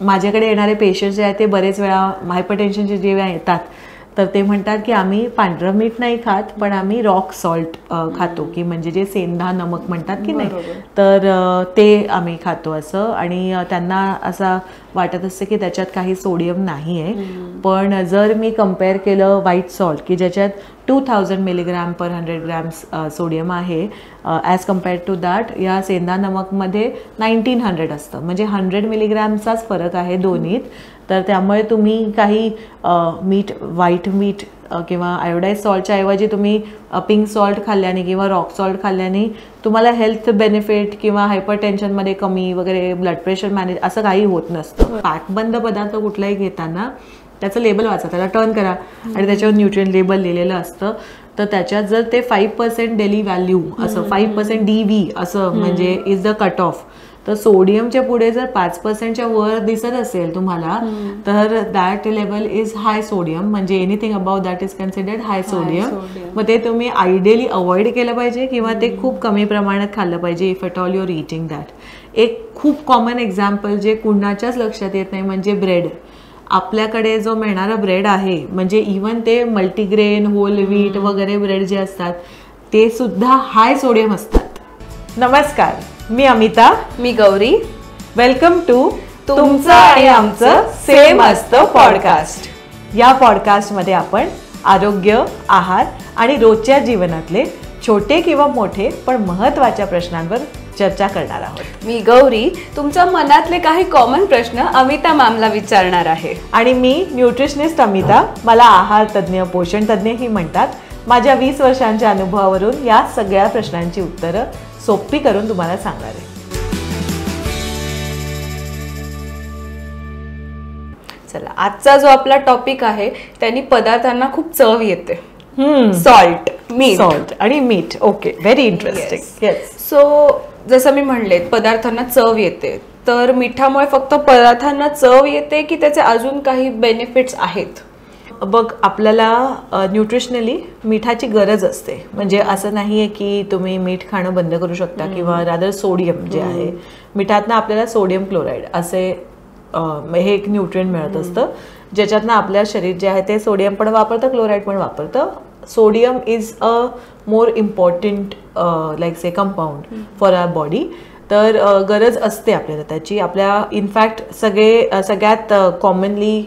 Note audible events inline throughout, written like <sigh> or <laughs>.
माझ्याकडे येणारे पेशंट्स जे आहेत ते बरेच वेळा हायपरटेन्शनचे जे वेळा येतात तर ते म्हणतात की आम्ही पांढरं मीठ नाही खात पण आम्ही रॉक सॉल्ट खातो. की म्हणजे जे सेंधा नमक म्हणतात की नाही. तर ते आम्ही खातो असं. आणि त्यांना असा वाटत असतं की त्याच्यात काही सोडियम नाही आहे पण जर मी कंपेअर केलं व्हाईट सॉल्ट की ज्याच्यात two thousand milligram per hundred grams sodium आहे ॲज कंपेअर टू दॅट या सेंधा नमकमध्ये नाईन्टीन हंड्रेड असतं. म्हणजे हंड्रेड मिलीग्रॅमचाच फरक आहे दोन्हीत. तर त्यामुळे तुम्ही काही मीठ व्हाईट मीठ किंवा आयोडाईज सॉल्टच्या ऐवजी तुम्ही पिंक सॉल्ट खाल्ल्याने किंवा रॉक सॉल्ट खाल्ल्याने तुम्हाला हेल्थ बेनिफिट किंवा हायपर टेन्शनमध्ये कमी वगैरे ब्लड प्रेशर मॅनेज असं काही होत नसतं. पॅकबंद पदार्थ कुठलाही घेताना त्याचं लेबल वाचा त्याला टर्न करा. आणि त्याच्यावर न्यूट्रिएंट लेबल लिहिलेलं असतं. तर त्याच्यात जर ते फाईव्ह पर्सेंट डेली व्हॅल्यू असं फाईव्ह पर्सेंट डी व्ही असं म्हणजे इज द कट ऑफ तर सोडियमच्या पुढे जर पाच पर्सेंटच्या वर दिसत असेल तुम्हाला तर that level is high sodium म्हणजे anything about that is considered high sodium मग ते तुम्ही आयडियली अवॉइड केलं पाहिजे किंवा ते खूप कमी प्रमाणात खाल्लं पाहिजे if at all you're eating that एक खूप कॉमन एक्झाम्पल जे कुणाच्याच लक्षात येत नाही म्हणजे ब्रेड आपल्याकडे जो मिळणारा ब्रेड आहे म्हणजे इवन ते मल्टीग्रेन होल व्हीट वगैरे ब्रेड जे असतात ते सुद्धा हाय सोडियम असतात. नमस्कार. मी अमिता. मी गौरी. वेलकम टू तुमचं आणि आमचं सेम असतं पॉडकास्ट या पॉडकास्टमध्ये आपण आरोग्य आहार आणि रोजच्या जीवनातले छोटे किंवा मोठे पण महत्त्वाच्या प्रश्नांवर चर्चा करणार आहोत. मी गौरी. तुमच्या मनातले काही कॉमन प्रश्न अमिता मॅमला विचारणार आहे. आणि मी न्यूट्रिशनिस्ट अमिता. मला आहार तज्ज्ञ पोषण तज्ज्ञही म्हणतात. माझ्या वीस वर्षांच्या अनुभवावरून या सगळ्या प्रश्नांची उत्तरं सोपी करून तुम्हाला सांगणार आहे. चला आजचा जो आपला टॉपिक आहे त्यांनी पदार्थांना खूप चव येते. सॉल्ट मीठ सॉल्ट आणि मीठ okay very interesting yes so जसं मी म्हणले पदार्थांना चव येते. तर मिठामुळे फक्त पदार्थांना चव येते की त्याचे अजून काही बेनिफिट्स आहेत? बघ आपल्याला न्यूट्रिशनली मिठाची गरज असते. म्हणजे असं नाही आहे की तुम्ही मीठ खाणं बंद करू शकता किंवा रादर सोडियम जे आहे. मिठातनं आपल्याला सोडियम क्लोराईड असे हे एक न्यूट्रिएंट मिळत असतं. ज्याच्यातनं आपल्या शरीर जे आहे ते सोडियम पण वापरतं क्लोराईड पण वापरतं. Sodium is a more important like say compound for our body तर गरज असते आपल्याला त्याची. आपल्या इनफॅक्ट सगळे सगळ्यात कॉमनली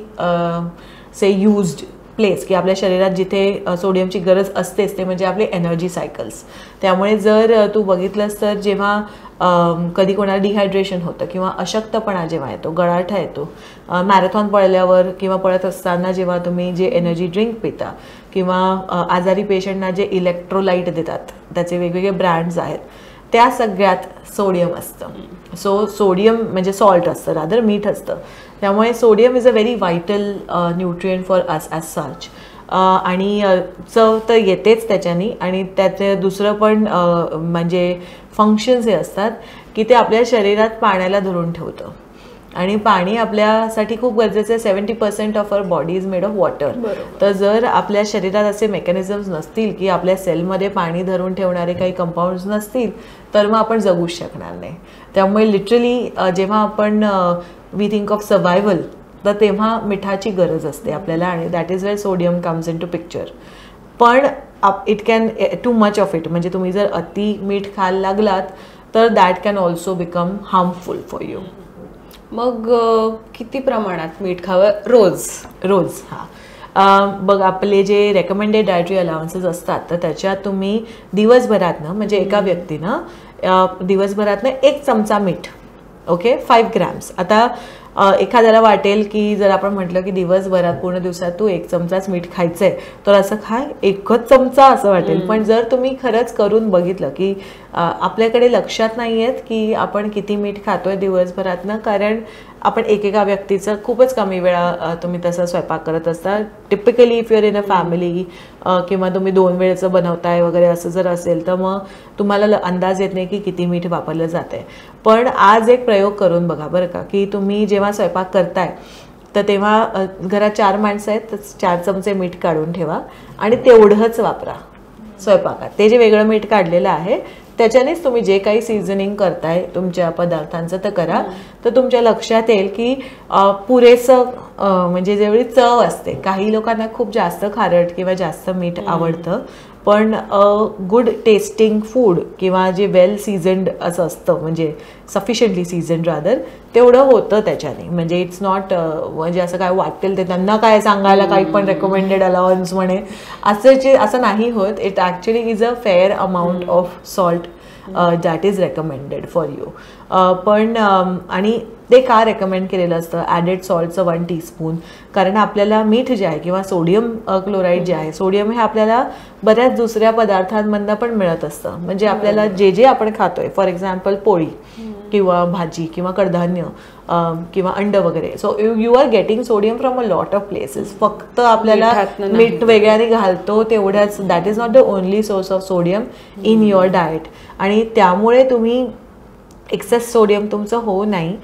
से युज्ड प्लेस की आपल्या शरीरात जिथे सोडियमची गरज असतेच ते म्हणजे आपले एनर्जी सायकल्स त्यामुळे जर तू बघितलंस तर जेव्हा कधी कोणाला डिहायड्रेशन होतं किंवा अशक्तपणा जेव्हा येतो गळाठा येतो मॅरेथॉन पळल्यावर किंवा पळत असताना जेव्हा तुम्ही जे एनर्जी ड्रिंक पिता किंवा आजारी पेशंटना जे इलेक्ट्रोलाईट देतात त्याचे वेगवेगळे ब्रँड्स आहेत त्या सगळ्यात सोडियम असतं. सो सोडियम म्हणजे सॉल्ट असतं रादर मीठ असतं. त्यामुळे sodium is a very vital nutrient for us as such. आणि चव तर येतेच त्याच्यानी आणि त्याचे दुसरं पण म्हणजे फंक्शन्स हे असतात की ते आपल्या शरीरात पाण्याला धरून ठेवतं. आणि पाणी आपल्यासाठी खूप गरजेचं आहे. Seventy percent of our body is made of water तर जर आपल्या शरीरात असे मेकॅनिझम्स नसतील की आपल्या सेलमध्ये पाणी धरून ठेवणारे काही कंपाऊंड्स नसतील तर मग आपण जगूच शकणार नाही. त्यामुळे लिटरली जेव्हा आपण वी थिंक ऑफ सर्वायवल तर तेव्हा मिठाची गरज असते आपल्याला आणि that is where sodium comes in to picture पण it can too much of it म्हणजे तुम्ही जर अति मीठ खायला लागलात तर that can also become harmful for you मग किती प्रमाणात मीठ खावं? रोज. रोज हां. बघ आपले जे रेकमेंडेड डायटरी अलाउन्सेस असतात तर त्याच्यात तुम्ही दिवसभरातनं म्हणजे एका व्यक्तीनं दिवसभरातनं एक चमचा मीठ ओके? फाईव्ह ग्रॅम्स आता एखाद्याला वाटेल की जर आपण म्हटलं की दिवसभरात पूर्ण दिवसात तू एक चमचाच मीठ खायचंय तर असं खाय एकच चमचा असं वाटेल. पण जर तुम्ही खरंच करून बघितलं की आपल्याकडे लक्षात नाही आहेत की आपण किती मीठ खातोय दिवसभरातनं कारण आपण एकेका व्यक्तीचं खूपच कमी वेळा तुम्ही तसा स्वयंपाक करत असता. Typically if you're in a family किंवा तुम्ही दोन वेळेचं बनवताय वगैरे असं जर असेल तर मग तुम्हाला ल- अंदाज येत नाही की किती मीठ वापरलं जात आहे पण आज एक प्रयोग करून बघा बरं का की तुम्ही जेव्हा स्वयंपाक करताय तर तेव्हा घरात चार माणसं आहेत तर चार चमचे मीठ काढून ठेवा आणि तेवढंच वापरा. स्वयंपाकात. ते जे वेगळं मीठ काढलेलं आहे त्याच्यानेच तुम्ही जे काही सिझनिंग करताय तुमच्या पदार्थांचं तर करा. तर तुमच्या लक्षात येईल की पुरेसं म्हणजे जेवढी चव असते काही लोकांना खूप जास्त खारट किंवा जास्त मीठ आवडतं. पण गुड टेस्टिंग फूड किंवा जे वेल सीझन्ड असं असतं म्हणजे सफिशियंटली सीझन रादर तेवढं होतं त्याच्याने. म्हणजे इट्स नॉट म्हणजे असं काय वाटेल ते त्यांना काय सांगायला काही पण रेकमेंडेड अलावन्स म्हणे. असं जे असं नाही होत. It actually is a fair amount of salt that is recommended for you पण आणि ते का रेकमेंड केलेलं असतं? ॲडेड सॉल्टचं वन टीस्पून कारण आपल्याला मीठ जे आहे किंवा सोडियम क्लोराईड जे आहे सोडियम हे आपल्याला बऱ्याच दुसऱ्या पदार्थांमधनं पण मिळत असतं. म्हणजे आपल्याला जे जे आपण खातोय फॉर एक्झाम्पल पोळी किंवा भाजी किंवा कडधान्य किंवा अंड वगैरे. So you you are getting sodium from a lot of places फक्त आपल्याला मीठ वेगळ्याने घालतो तेवढ्याच. That is not the only source of sodium in your diet आणि त्यामुळे तुम्ही एक्सेस सोडियम तुमचं होऊ नाही.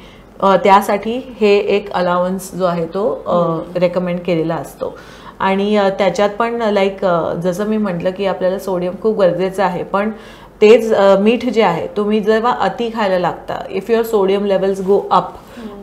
त्यासाठी हे एक अलावन्स जो आहे तो रेकमेंड केलेला असतो. आणि त्याच्यात पण लाईक जसं मी म्हटलं की आपल्याला सोडियम खूप गरजेचं आहे पण तेच मीठ जे आहे तुम्ही जेव्हा अति खायला लागता if your sodium levels go up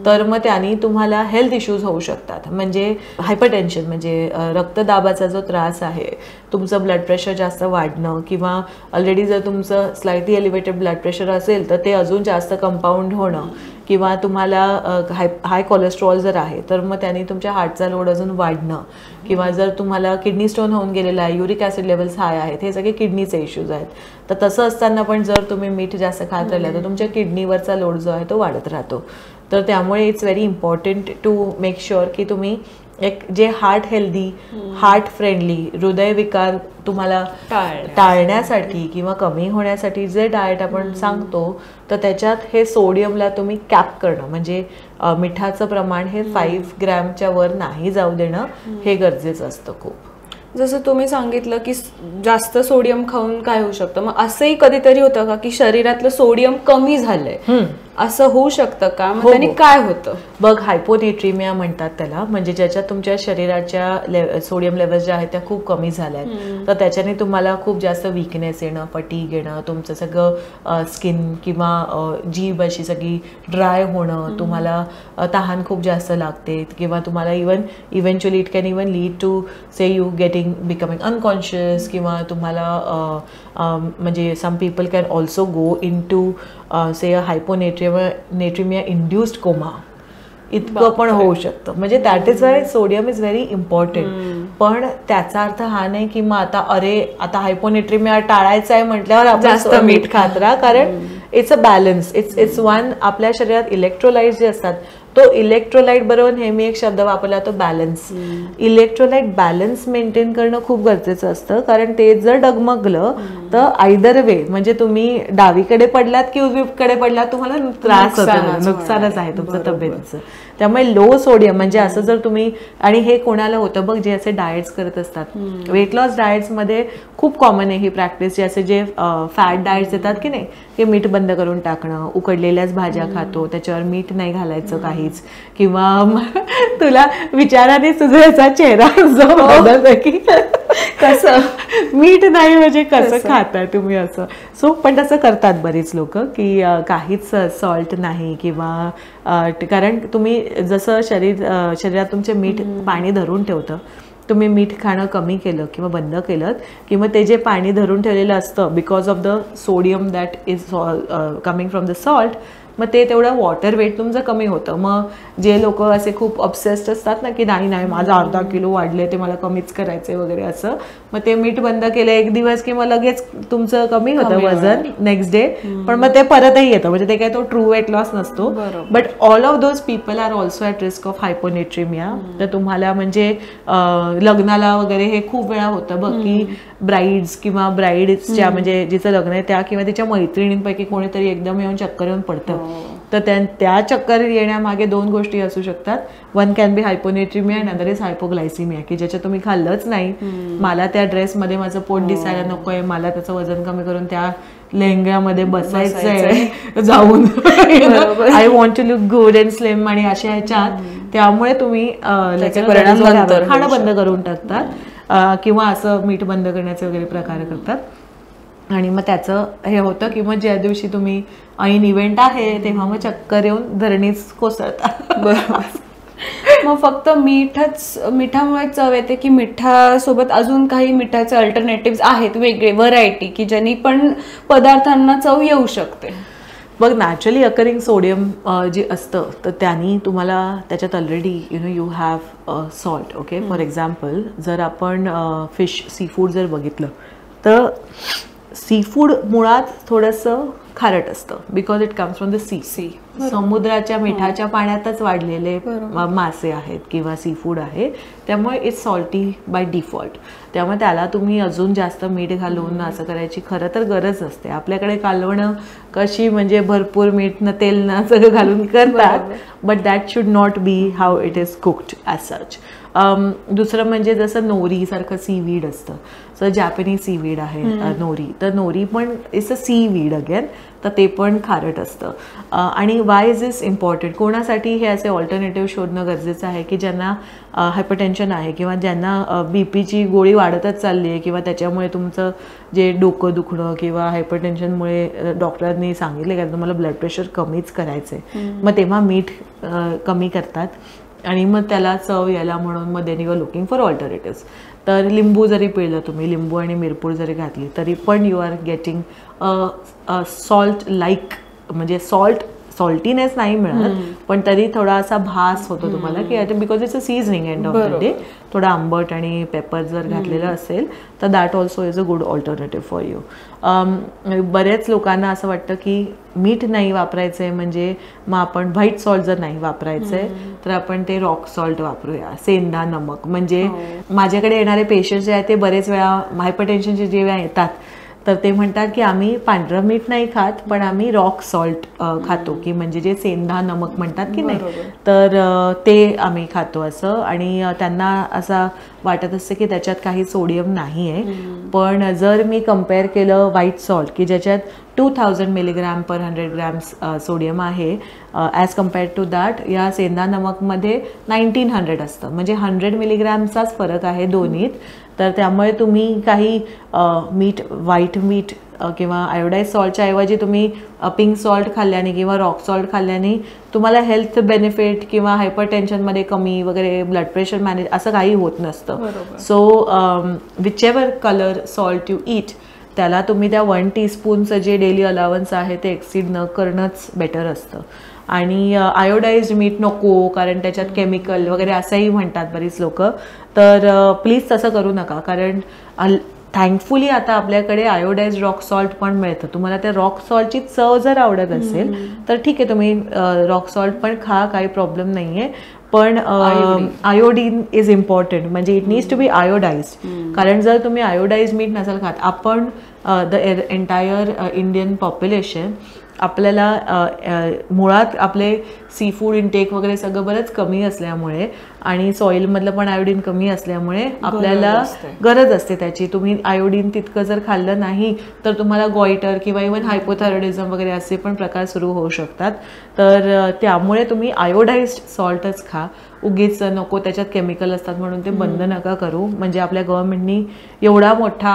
तर मग त्यांनी तुम्हाला हेल्थ इश्यूज होऊ शकतात. म्हणजे हायपरटेन्शन म्हणजे रक्तदाबाचा जो त्रास आहे तुमचं ब्लड प्रेशर जास्त वाढणं किंवा ऑलरेडी जर तुमचं स्लाइटली एलिव्हेटेड ब्लड प्रेशर असेल तर ते अजून जास्त कंपाऊंड होणं किंवा तुम्हाला हाय हाय कोलेस्ट्रॉल जर आहे तर मग त्यांनी तुमच्या हार्टचा लोड अजून वाढणं. किंवा जर तुम्हाला किडनी स्टोन होऊन गेलेला आहे युरिक ॲसिड लेवल्स हाय आहेत हे सगळे किडनीचे इश्यूज आहेत. तर तसं असताना पण जर तुम्ही मीठ जास्त खात राहिला तर तुमच्या किडनीवरचा लोड जो आहे तो वाढत राहतो. तर त्यामुळे it's very important to make sure की तुम्ही एक जे हार्ट हेल्दी हार्ट फ्रेंडली हृदयविकार तुम्हाला टाळण्यास. टाळण्यासाठी किंवा कमी होण्यासाठी जे डाएट आपण सांगतो तर त्याच्यात हे सोडियमला तुम्ही कॅप करणं. म्हणजे मिठाचं प्रमाण हे फाईव्ह ग्रॅमच्या वर नाही जाऊ देणं हे गरजेचं असतं खूप. जसं तुम्ही सांगितलं की जास्त सोडियम खाऊन काय होऊ शकतं. मग असंही कधीतरी होतं का की शरीरातलं सोडियम कमी झालंय? असं होऊ शकतं का? मग हो, त्याने हो. काय होतं? बघ हायपोनेट्रिमिया म्हणतात त्याला. म्हणजे ज्याच्यात तुमच्या शरीराच्या ले सोडियम लेवल्स ज्या आहेत त्या खूप कमी झाल्या आहेत. तर त्याच्याने तुम्हाला खूप जास्त विकनेस येणं फटीग येणं तुमचं सगळं स्किन किंवा जीभ अशी सगळी ड्राय होणं तुम्हाला तहान खूप जास्त लागते. किंवा तुम्हाला even eventually it can even lead to say you getting becoming unconscious किंवा तुम्हाला अ, अ, म्हणजे some people can also go in to say hyponatremia natremia induced coma इतकं पण होऊ शकतं. म्हणजे that is why sodium is very important पण त्याचा अर्थ हा नाही की मग आता अरे आता हायपोनेट्रिमिया टाळायचं आहे म्हटल्यावर आपण मीठ. खात राहा कारण it's a balance it's it's one आपल्या शरीरात इलेक्ट्रोलाइट जे असतात तो इलेक्ट्रोलाइट बरोबर नेहमी एक शब्द वापरला तो बॅलन्स इलेक्ट्रोलाइट बॅलन्स मेंटेन करणं खूप गरजेचं असतं कारण ते जर डगमगलं तर आयदर वे म्हणजे तुम्ही डावीकडे पडलात की उजवीकडे पडलात तुम्हाला त्रास होतो नुकसानच आहे तुमचं तब्येतीचं. त्यामुळे लो सोडियम म्हणजे असं जर तुम्ही आणि हे कोणाला होतं बघ जे असे डाएट्स करत असतात. वेट लॉस डाएट्समध्ये खूप कॉमन आहे ही प्रॅक्टिस जे असे जे फॅट डाएट्स येतात की नाही ते मीठ बंद करून टाकणं उकडलेल्याच भाज्या खातो त्याच्यावर मीठ नाही घालायचं काहीच. किंवा <laughs> तुला विचाराने तुझा याचा चेहरा <laughs> जो बदलतो की <laughs> कसं? मीठ नाही म्हणजे कसं खाताय तुम्ही असं? सो पण तसं करतात बरीच लोक की काहीच सॉल्ट नाही किंवा कारण तुम्ही जसं शरीर शरीरात तुमचे मीठ पाणी धरून ठेवतं तुम्ही मीठ खाणं कमी केलं किंवा बंद केलं किंवा ते जे पाणी धरून ठेवलेलं असतं because of the sodium that is coming from the salt मग ते तेवढं वॉटर वेट तुमचं कमी होतं. मग जे लोक असे खूप ऑब्सेस्ड असतात ना की नाही नाही माझं अर्धा किलो वाढले ते मला कमीच करायचे वगैरे असं. मग ते मीठ बंद केलं एक दिवस की मग लगेच तुमचं कमी होतं वजन नेक्स्ट डे पण मग ते परतही येतं. म्हणजे ते काय तो ट्रू वेट लॉस नसतो. But all of those people are also at risk of hyponatremia तर तुम्हाला म्हणजे लग्नाला वगैरे हे खूप वेळा होतं बघ की ब्राईड्स किंवा ब्राईड्सच्या म्हणजे जिचं लग्न आहे त्या किंवा तिच्या मैत्रिणींपैकी कोणीतरी एकदम येऊन चक्कर येऊन पडतं. तर त्या त्या चक्कर येण्यामागे दोन गोष्टी असू शकतात. One can be hyponatremia and other is hypoglycemia की ज्याच्या तुम्ही खाल्लंच नाही. मला त्या ड्रेसमध्ये माझं पोट दिसायला नकोय मला त्याचं वजन कमी करून त्या लेहंग्यामध्ये बसायचं आहे <laughs> जाऊन. I want to look good and slim आणि अशा ह्याच्यात त्यामुळे तुम्ही खाणं बंद करून टाकतात. किंवा असं मीठ बंद करण्याचे वगैरे प्रकार करतात. आणि मग त्याचं हे होतं की मग ज्या दिवशी तुम्ही ऐन इव्हेंट आहे तेव्हा मग चक्कर येऊन धरणीच कोसळता बरोबर. मग फक्त मीठच मिठामुळे चव येते की मिठासोबत अजून काही मिठाचे अल्टरनेटिव्ह आहेत वेगळे व्हरायटी की ज्यांनी पण पदार्थांना चव येऊ शकते. बघ नॅचरली अकरिंग सोडियम जे असतं तर त्यांनी तुम्हाला त्याच्यात already you know you have salt okay for example जर आपण फिश सी फूड जर बघितलं तर सी फूड मुळात थोडंसं खारट असतं because it comes from the sea sea समुद्राच्या मिठाच्या पाण्यातच वाढलेले मासे आहेत किंवा सी फूड आहे त्यामुळे इट्स सॉल्टी बाय डिफॉल्ट त्यामुळे त्याला तुम्ही अजून जास्त मीठ घालून असं करायची खरं तर गरज असते आपल्याकडे कालवणं कशी म्हणजे भरपूर मीठ न तेल न सगळं घालून करतात but that should not be how it is cooked as such दुसरं म्हणजे जसं नोरीसारखं सीवीड असतं. सो जॅपनीज सीवीड आहे नोरी. तर नोरी पण इट्स अ सीवीड अगेन तर ते पण खारट असतं. आणि वाय इज इस इम्पॉर्टंट कोणासाठी हे असे ऑल्टरनेटिव्ह शोधणं गरजेचं आहे की ज्यांना हायपरटेन्शन आहे किंवा ज्यांना बी पीची गोळी वाढतच चालली आहे किंवा त्याच्यामुळे तुमचं जे डोकं दुखणं किंवा हायपरटेन्शनमुळे डॉक्टरांनी सांगितलं की तुम्हाला ब्लड प्रेशर कमीच करायचं आहे मग तेव्हा मीठ कमी करतात. आणि मग त्याला चव यायला म्हणून मग then you are looking for alternatives तर लिंबू जरी पिळलं तुम्ही लिंबू आणि मिरपूड जरी घातली तरी पण you are getting salt like म्हणजे सॉल्ट सॉल्टीनेस नाही मिळत पण तरी थोडासा भास होतो तुम्हाला की आता because it's a seasoning end of the day थोडा आंबट आणि पेपर जर घातलेलं असेल तर that also is a good alternative for you बऱ्याच लोकांना असं वाटतं की मीठ नाही वापरायचं आहे म्हणजे मग आपण व्हाईट सॉल्ट जर नाही वापरायचं आहे तर आपण ते रॉक सॉल्ट वापरूया सेंदा नमक. म्हणजे माझ्याकडे येणारे पेशंट जे आहेत ते बरेच वेळा हायपरटेन्शनचे जेव्हा येतात तर ते म्हणतात की आम्ही पांढरं मीठ नाही खात पण आम्ही रॉक सॉल्ट खातो की म्हणजे जे सेंधा नमक म्हणतात की नाही. तर ते आम्ही खातो असं. आणि त्यांना असा वाटत असतं की त्याच्यात काही सोडियम नाही आहे पण जर मी कंपेअर केलं व्हाईट सॉल्ट की ज्याच्यात two thousand milligram per hundred grams sodium आहे ॲज कम्पेअर्ड टू दॅट या सेंदा नमकमध्ये नाईन्टीन हंड्रेड असतं. म्हणजे हंड्रेड मिलीग्रॅमचाच फरक आहे दोन्हीत. तर त्यामुळे तुम्ही काही मीठ व्हाईट मीठ किंवा आयोडाईज सॉल्टच्या ऐवजी तुम्ही पिंक सॉल्ट खाल्ल्याने किंवा रॉक सॉल्ट खाल्ल्याने तुम्हाला हेल्थ बेनिफिट किंवा हायपर टेन्शनमध्ये कमी वगैरे ब्लड प्रेशर मॅनेज असं काही होत नसतं. So whichever colour salt you eat त्याला तुम्ही त्या वन टीस्पूनचं जे डेली अलावन्स आहे ते एक्सीड न करणंच बेटर असतं. आणि आयोडाईज मीठ नको कारण त्याच्यात केमिकल वगैरे असंही म्हणतात बरीच लोक. तर प्लीज तसं करू नका कारण थँकफुली आता आपल्याकडे आयोडाईज रॉक सॉल्ट पण मिळतं. तुम्हाला त्या रॉक सॉल्टची चव जर आवडत असेल तर ठीक आहे तुम्ही रॉक सॉल्ट पण खा काही प्रॉब्लेम नाही आहे पण आयोडीन इज इम्पॉर्टंट म्हणजे it needs to be iodised कारण जर तुम्ही आयोडाईज मीठ नसाल खात आपण द एंटायर इंडियन पॉप्युलेशन आपल्याला मुळात आपले सी फूड इंटेक वगैरे सगळं बरंच कमी असल्यामुळे आणि सॉईलमधलं पण आयोडीन कमी असल्यामुळे आपल्याला गरज असते त्याची. तुम्ही आयोडीन तितकं जर खाल्लं नाही तर तुम्हाला गॉइटर किंवा इवन हायपोथायरॉइडिझम वगैरे असे पण प्रकार सुरू होऊ शकतात. तर त्यामुळे तुम्ही आयोडाइज्ड सॉल्टच खा. उगीच नको त्याच्यात केमिकल असतात म्हणून ते बंद नका करू. म्हणजे आपल्या गव्हर्नमेंटनी एवढा मोठा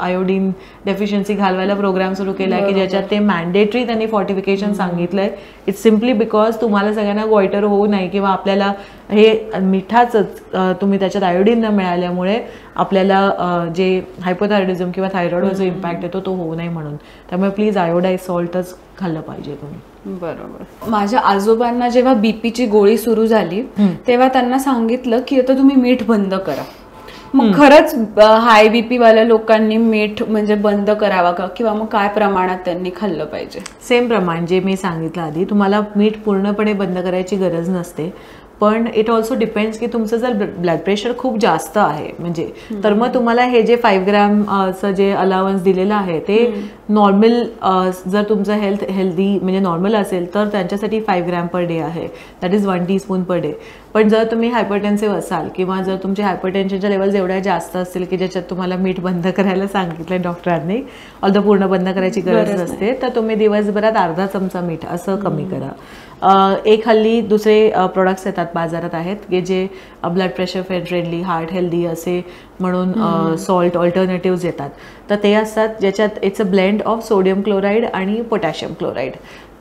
आयोडीन डेफिशियन्सी घालवायला प्रोग्राम सुरू केला की ज्याच्यात ते मॅन्डेटरी त्यांनी फॉर्टिफिकेशन सांगितलंय. इट्स सिम्पली बिकॉज तुम्हाला सगळ्यांना गोयटर होऊ नये किंवा आपल्याला हे मिठाचंच तुम्ही त्याच्यात आयोडीन न मिळाल्यामुळे आपल्याला जे हायपोथायरॉइडिझम किंवा थायरॉइडवर जो इम्पॅक्ट येतो तो होऊ नये म्हणून. त्यामुळे प्लीज आयोडाईज सॉल्टच खाल्लं पाहिजे तुम्ही. बरोबर. माझ्या आजोबांना जेव्हा बीपीची गोळी सुरू झाली तेव्हा त्यांना सांगितलं की आता तुम्ही मीठ बंद करा. मग खरंच हाय बीपी वाल्या लोकांनी मीठ म्हणजे बंद करावा का? किंवा मग काय प्रमाणात त्यांनी खाल्लं पाहिजे? सेम प्रमाण जे मी सांगितलं आधी तुम्हाला मीठ पूर्णपणे बंद करायची गरज नसते. पण इट ऑल्सो डिपेंड्स की तुमचं जर ब्लड प्रेशर खूप जास्त आहे म्हणजे तर मग तुम्हाला हे जे फाईव्ह ग्रॅम चं जे अलावन्स दिलेलं आहे ते नॉर्मल जर तुमचं हेल्थ हेल्दी म्हणजे नॉर्मल असेल तर त्यांच्यासाठी फाईव्ह ग्रॅम पर डे आहे. That is one teaspoon per day पण जर तुम्ही हायपरटेन्सिव्ह असाल किंवा जर तुमचे हायपरटेन्शनच्या लेवल्स एवढ्या जास्त असतील की ज्याच्यात तुम्हाला मीठ बंद <laughs> करायला सांगितलं डॉक्टरांनी ऑल्दो पूर्ण बंद करायची गरज नसते तर तुम्ही दिवसभरात अर्धा चमचा मीठ असं कमी करा. एक हल्ली दुसरे प्रोडक्ट्स येतात बाजारात आहेत की जे blood pressure friendly heart healthy असे म्हणून सॉल्ट ऑल्टरनेटिव्ज येतात. तर ते असतात ज्याच्यात it's a blend of sodium chloride आणि पोटॅशियम क्लोराईड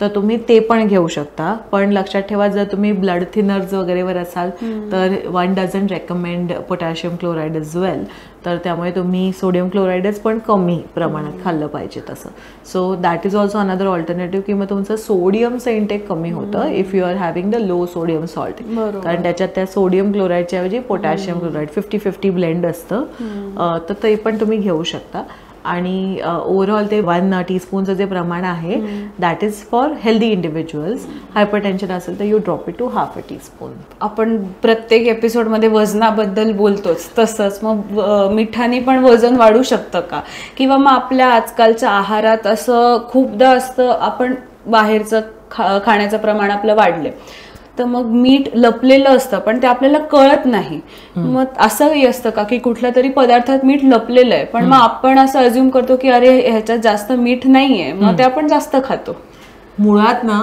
तर तुम्ही ते पण घेऊ शकता. पण लक्षात ठेवा जर तुम्ही ब्लड थिनर्स वगैरेवर असाल तर one dozen recommend potassium chloride is well तर त्यामुळे तुम्ही सोडियम क्लोराईडच पण कमी प्रमाणात खाल्लं पाहिजे तसं. So that is also another alternative किंवा तुमचं सोडियमचं इंटेक कमी होतं if you are having the low sodium salt. कारण त्याच्यात त्या सोडियम क्लोराईडच्या ऐवजी potassium chloride fifty fifty blend असतं. तर ते पण तुम्ही घेऊ शकता. आणि ओव्हरऑल ते वन टीस्पूनचं जे प्रमाण आहे that is for healthy individuals hypertension असेल तर you drop it to half a teaspoon आपण प्रत्येक एपिसोडमध्ये वजनाबद्दल बोलतोच तसंच. मग मिठाने पण वजन वाढू शकतं का? किंवा मग आपल्या आजकालच्या आहारात असं खूपदा असतं आपण बाहेरचं खा खाण्याचं प्रमाण आपलं वाढले तर मग मीठ लपलेलं असतं पण ते आपल्याला कळत नाही. मग असंही असतं का की कुठल्या तरी पदार्थात मीठ लपलेलं आहे पण मग आपण असं अज्युम करतो की अरे ह्याच्यात जास्त मीठ नाहीये मग ते आपण जास्त खातो. मुळात ना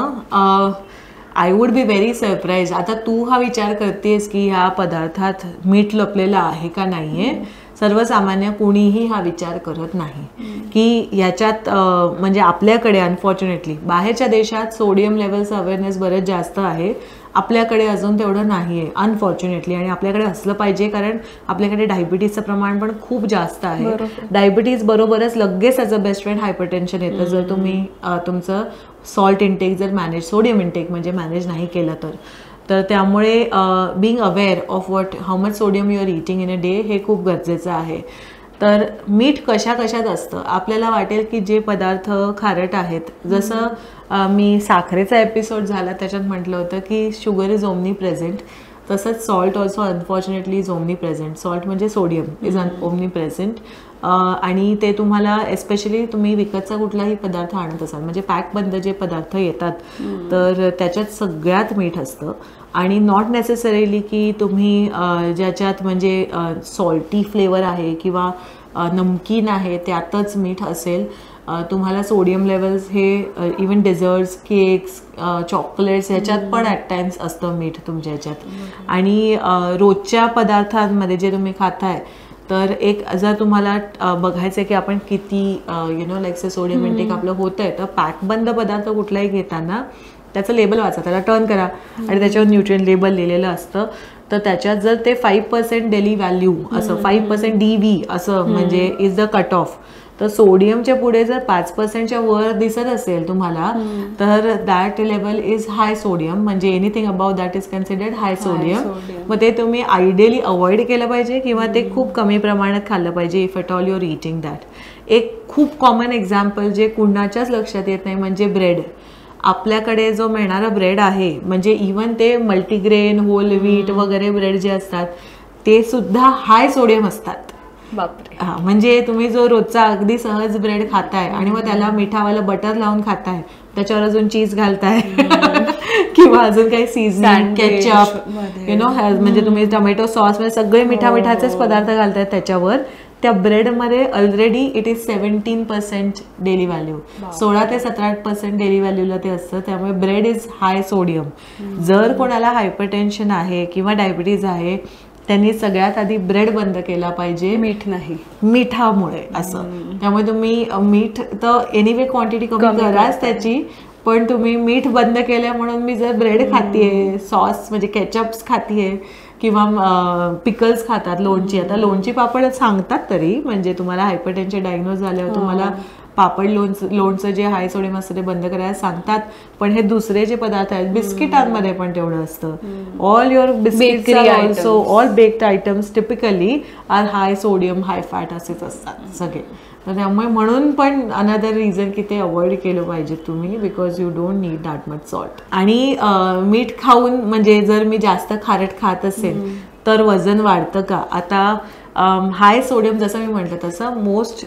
I would be very surprise आता तू हा विचार करतेस की ह्या पदार्थात मीठ लपलेलं आहे का नाहीये? सर्वसामान्य कुणीही हा विचार करत नाही. की याच्यात म्हणजे आपल्याकडे अनफॉर्च्युनेटली बाहेरच्या देशात सोडियम लेवलचं अवेअरनेस बरेच जास्त आहे. आपल्याकडे अजून तेवढं नाही आहे अनफॉर्च्युनेटली आणि आपल्याकडे असलं पाहिजे कारण आपल्याकडे डायबिटीजचं प्रमाण पण खूप जास्त आहे. डायबिटीज बरोबरच लगेच as a best friend hypertension येतं. जर तुम्ही तुमचं सॉल्ट इंटेक जर मॅनेज सोडियम इंटेक म्हणजे मॅनेज नाही केलं तर. तर त्यामुळे being aware of what how much sodium you are eating in a day हे खूप गरजेचं आहे. तर मीठ कशा कशात असतं? आपल्याला वाटेल की जे पदार्थ खारट आहेत. जसं मी साखरेचा एपिसोड झाला त्याच्यात म्हटलं होतं की शुगर इज ओमनी प्रेझेंट तसंच salt also unfortunately is omnipresent salt म्हणजे सोडियम इज ओमनी प्रेझेंट आणि ते तुम्हाला एस्पेशली तुम्ही विकतचा कुठलाही पदार्थ आणत असाल म्हणजे पॅक बंद जे पदार्थ येतात तर त्याच्यात सगळ्यात मीठ असतं. आणि नॉट नेसेसरीली की तुम्ही ज्याच्यात म्हणजे सॉल्टी फ्लेवर आहे किंवा नमकीन आहे त्यातच मीठ असेल तुम्हाला सोडियम लेवल्स हे इवन डेझर्ट्स केक्स चॉकलेट्स ह्याच्यात पण ॲट टाइम्स असतं मीठ तुमच्या ह्याच्यात. आणि रोजच्या पदार्थांमध्ये जे तुम्ही खाताय तर एक जर तुम्हाला बघायचं आहे की आपण किती you know like sodium intake आपलं होत आहे तर पॅक बंद पदार्थ कुठलाही घेताना त्याचं लेबल वाचा त्याला टर्न करा. आणि त्याच्यावर न्यूट्रियन लेबल लिहिलेलं असतं. तर त्याच्यात जर ते फाईव्ह पर्सेंट डेली व्हॅल्यू असं फाईव्ह पर्सेंट डी व्ही असं म्हणजे इज द कट ऑफ तर सोडियमच्या पुढे जर पाच पर्सेंटच्या वर दिसत असेल तुम्हाला तर that level is high sodium म्हणजे anything about that is considered high sodium मग ते तुम्ही आयडियली अवॉइड केलं पाहिजे किंवा ते खूप कमी प्रमाणात खाल्लं पाहिजे if at all you're eating that एक खूप कॉमन एक्झाम्पल जे कुणाच्याच लक्षात येत नाही म्हणजे ब्रेड आपल्याकडे जो मिळणारा ब्रेड आहे म्हणजे इवन ते मल्टीग्रेन होल व्हीट वगैरे ब्रेड जे असतात ते सुद्धा हाय सोडियम असतात. बापरे. हा म्हणजे तुम्ही जो रोजचा अगदी सहज ब्रेड खाताय आणि मग त्याला मिठावाला बटर लावून खाताय त्याच्यावर अजून चीज घालताय. <laughs> किंवा अजून काही केचपमध्ये. यु नो म्हणजे तुम्ही टोमॅटो सॉसमध्ये सगळे मिठा मिठाचेच पदार्थ घालताय त्याच्यावर. त्या ब्रेडमध्ये already it is seventeen percent daily value सोळा ते सतरा पर्सेंट डेली व्हॅल्यूला ते असतं त्यामुळे ब्रेड इज हाय सोडियम जर कोणाला हायपरटेन्शन आहे किंवा डायबिटीज आहे त्यांनी सगळ्यात आधी ब्रेड बंद केला पाहिजे. मीठ नाही. मिठामुळे असं. त्यामुळे तुम्ही मीठ तर एनिवे क्वांटिटी कमी कराच त्याची पण तुम्ही मीठ बंद केलं म्हणून मी जर ब्रेड खातीये सॉस म्हणजे केचप्स खातीये किंवा पिकल्स खातात लोणची. आता लोणची पापड सांगतात तरी म्हणजे तुम्हाला हायपरटेन्शन डायग्नोज झाल्यावर तुम्हाला पापड लोणचं लोणचं जे हाय सोडियम असतं ते बंद करायला सांगतात. पण हे दुसरे जे पदार्थ आहेत बिस्किटांमध्ये पण तेवढं असतं. All your biscuit also all baked items typically are high sodium high fat असेच असतात सगळे. तर त्यामुळे म्हणून पण अनदर रिझन की ते अवॉइड केलं पाहिजे तुम्ही because you don't need that much salt आणि मीठ खाऊन म्हणजे जर मी जास्त खारट खात असेल तर वजन वाढतं का? आता हाय सोडियम जसं मी म्हटलं तसं मोस्ट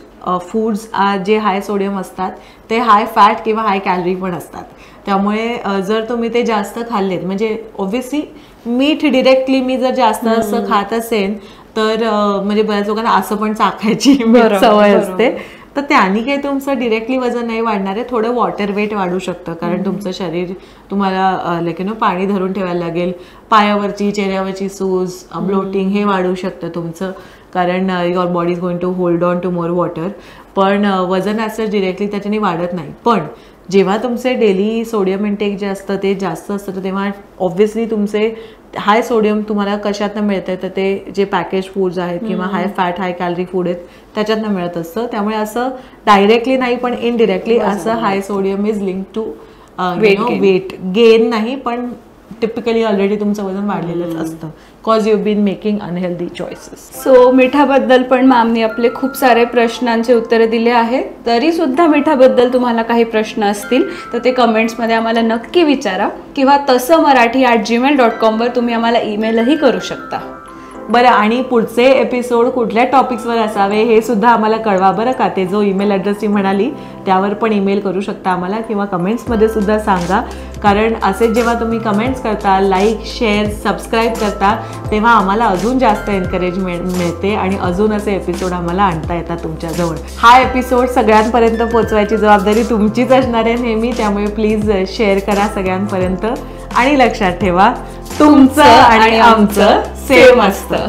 फूड्स जे हाय सोडियम असतात ते हाय फॅट किंवा हाय कॅलरी पण असतात. त्यामुळे जर तुम्ही ते जास्त खाल्लेत म्हणजे ऑब्व्हियसली मीठ डिरेक्टली मी जर जास्त असं खात असेल तर म्हणजे बऱ्याच लोकांना असं पण चाखायची <laughs> सवय. असते. तर त्यानी काही तुमचं डिरेक्टली वजन नाही वाढणार आहे थोडं वॉटर वेट वाढू शकतं. कारण तुमचं शरीर तुम्हाला लाईक यू नो पाणी धरून ठेवायला लागेल. पायावरची चेहऱ्यावरची सूज ब्लोटिंग हे वाढू शकतं तुमचं. कारण your body is going to hold on to more water पण वजन असं डिरेक्टली त्याच्याने वाढत नाही. पण जेव्हा तुमचे डेली सोडियम इंटेक जे असतं ते जास्त असतं तर तेव्हा ऑब्व्हियसली तुमचे हाय सोडियम तुम्हाला कशातनं मिळतंय तर ते जे पॅकेज फूड्स आहेत किंवा high fat high calorie food आहेत त्याच्यातनं मिळत असतं. त्यामुळे असं डायरेक्टली नाही पण इनडिरेक्टली असं high sodium is link to. Weight gain नाही पण टिपिकली ऑलरेडी तुमचं वजन वाढलेलंच असतं. Cause you been making unhealthy choices so मिठाबद्दल पण मॅमनी आपले खूप सारे प्रश्नांचे उत्तरं दिले आहेत. तरी सुद्धा मिठाबद्दल तुम्हाला काही प्रश्न असतील तर ते कमेंट्समध्ये आम्हाला नक्की विचारा. किंवा तसं मराठी ॲट जीमेल डॉट कॉमवर तुम्ही आम्हाला ईमेलही करू शकता. बरं आणि पुढचे एपिसोड कुठल्या टॉपिक्सवर असावे हे सुद्धा आम्हाला कळवा बरं का? ते जो ईमेल ॲड्रेस ती म्हणाली त्यावर पण ईमेल करू शकता आम्हाला किंवा कमेंट्समध्ये सुद्धा सांगा. कारण असे जेव्हा तुम्ही कमेंट्स करता लाईक शेअर सबस्क्राईब करता तेव्हा आम्हाला अजून जास्त एनकरेजमेंट मिळते आणि अजून असे एपिसोड आम्हाला आणता येतात तुमच्याजवळ. हा एपिसोड सगळ्यांपर्यंत पोचवायची जबाबदारी तुमचीच असणार आहे नेहमी त्यामुळे प्लीज शेअर करा सगळ्यांपर्यंत. आणि लक्षात ठेवा तुमचं आणि आमचं सेम असतं.